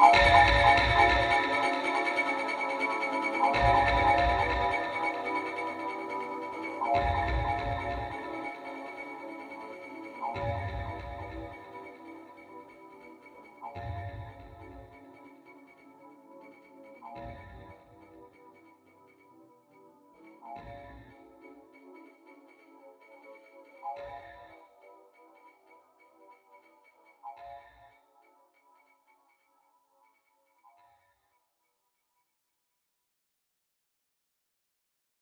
Oh, oh, oh.